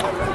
Okay.